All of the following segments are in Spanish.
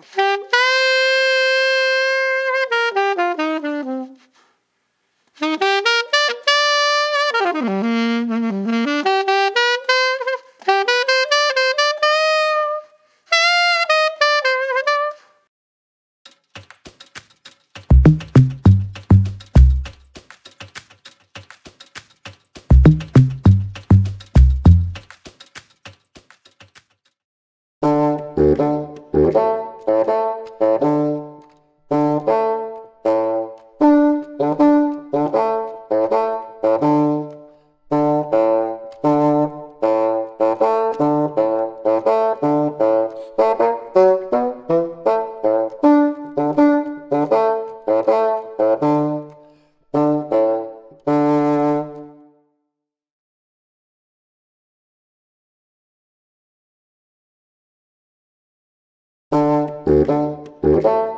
Thank you. Thank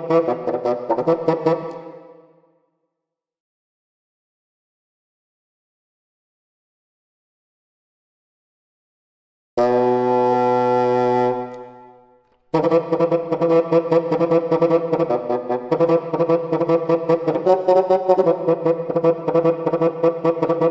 ¡Bu, bu,